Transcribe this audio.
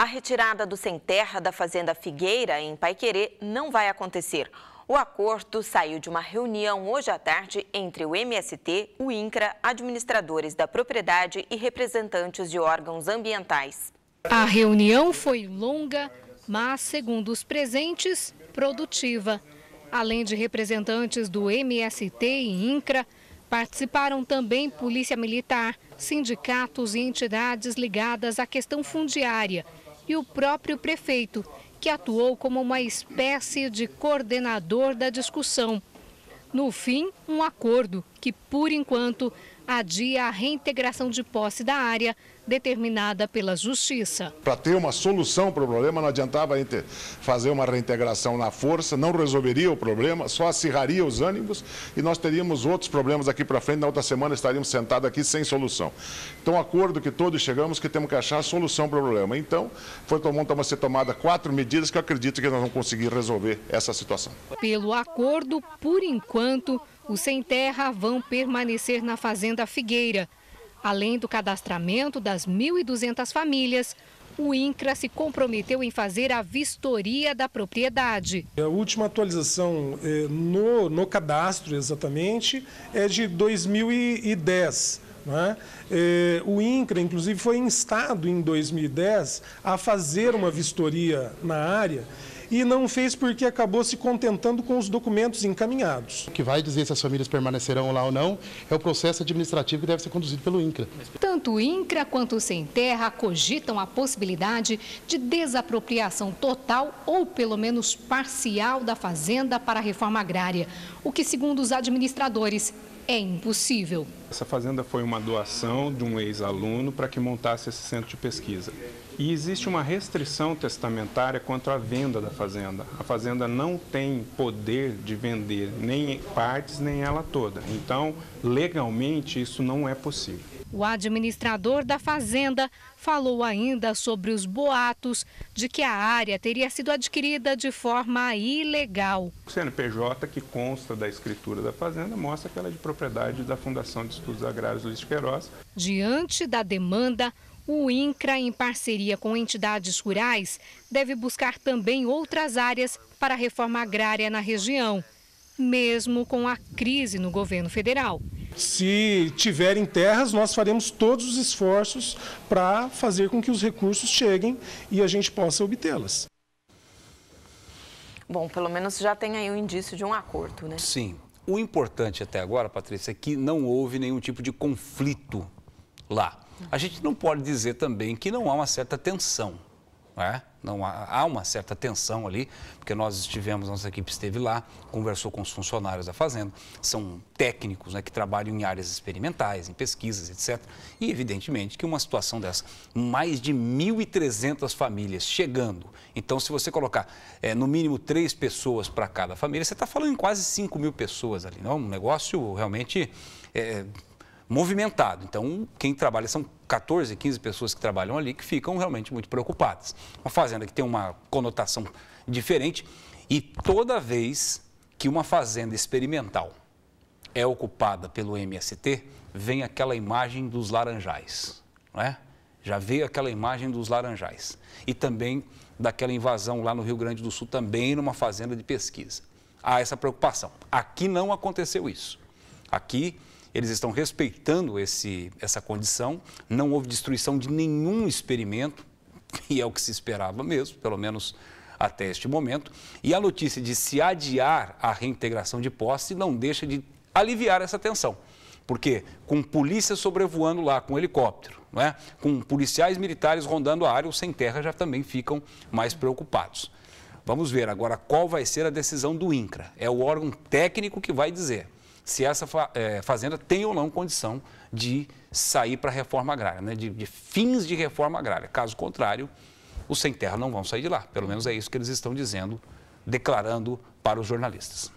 A retirada do sem terra da Fazenda Figueira, em Paiquerê, não vai acontecer. O acordo saiu de uma reunião hoje à tarde entre o MST, o INCRA, administradores da propriedade e representantes de órgãos ambientais. A reunião foi longa, mas, segundo os presentes, produtiva. Além de representantes do MST e INCRA, participaram também Polícia Militar, sindicatos e entidades ligadas à questão fundiária e o próprio prefeito, que atuou como uma espécie de coordenador da discussão. No fim, um acordo que, por enquanto, adia a reintegração de posse da área determinada pela Justiça. Para ter uma solução para o problema, não adiantava a gente fazer uma reintegração na força, não resolveria o problema, só acirraria os ânimos e nós teríamos outros problemas aqui para frente. Na outra semana estaríamos sentados aqui sem solução. Então, acordo que todos chegamos que temos que achar a solução para o problema. Então, foi tomada ser tomada quatro medidas que eu acredito que nós vamos conseguir resolver essa situação. Pelo acordo, por enquanto, os sem terra vão permanecer na Fazenda Figueira. Além do cadastramento das 1.200 famílias, o INCRA se comprometeu em fazer a vistoria da propriedade. A última atualização eh, no, no cadastro, exatamente, é de 2010. É? Eh, o INCRA, inclusive, foi instado em 2010 a fazer uma vistoria na área e não fez porque acabou se contentando com os documentos encaminhados. O que vai dizer se as famílias permanecerão lá ou não é o processo administrativo que deve ser conduzido pelo INCRA. Tanto o INCRA quanto o Sem Terra cogitam a possibilidade de desapropriação total ou pelo menos parcial da fazenda para a reforma agrária, o que, segundo os administradores, é impossível. Essa fazenda foi uma doação de um ex-aluno para que montasse esse centro de pesquisa. E existe uma restrição testamentária contra a venda da fazenda. A fazenda não tem poder de vender nem partes, nem ela toda. Então, legalmente, isso não é possível. O administrador da fazenda falou ainda sobre os boatos de que a área teria sido adquirida de forma ilegal. O CNPJ que consta da escritura da fazenda mostra que ela é de propriedade da Fundação de Estudos Agrários Luiz Queiroz. Diante da demanda, o INCRA, em parceria com entidades rurais, deve buscar também outras áreas para a reforma agrária na região, mesmo com a crise no governo federal. Se tiverem terras, nós faremos todos os esforços para fazer com que os recursos cheguem e a gente possa obtê-las. Bom, pelo menos já tem aí um indício de um acordo, né? Sim. O importante até agora, Patrícia, é que não houve nenhum tipo de conflito lá. A gente não pode dizer também que não há uma certa tensão. É? Não há, há, uma certa tensão ali, porque nós estivemos, nossa equipe esteve lá, conversou com os funcionários da fazenda, são técnicos né, que trabalham em áreas experimentais, em pesquisas, etc. E evidentemente que uma situação dessa, mais de 1.300 famílias chegando, então se você colocar é, no mínimo três pessoas para cada família, você está falando em quase 5 mil pessoas ali, não? um negócio realmente é, movimentado. Então, quem trabalha, são 14, 15 pessoas que trabalham ali que ficam realmente muito preocupadas. Uma fazenda que tem uma conotação diferente e toda vez que uma fazenda experimental é ocupada pelo MST, vem aquela imagem dos laranjais, não é? Já veio aquela imagem dos laranjais. E também daquela invasão lá no Rio Grande do Sul, também numa fazenda de pesquisa. Há essa preocupação. Aqui não aconteceu isso. Aqui eles estão respeitando esse, essa condição, não houve destruição de nenhum experimento, e é o que se esperava mesmo, pelo menos até este momento. E a notícia de se adiar a reintegração de posse não deixa de aliviar essa tensão. Porque com polícia sobrevoando lá com helicóptero, não é? com policiais militares rondando a área, os sem terra já também ficam mais preocupados. Vamos ver agora qual vai ser a decisão do INCRA. É o órgão técnico que vai dizer se essa é, fazenda tem ou não condição de sair para a reforma agrária, né? de, de fins de reforma agrária. Caso contrário, os sem terra não vão sair de lá. Pelo menos é isso que eles estão dizendo, declarando para os jornalistas.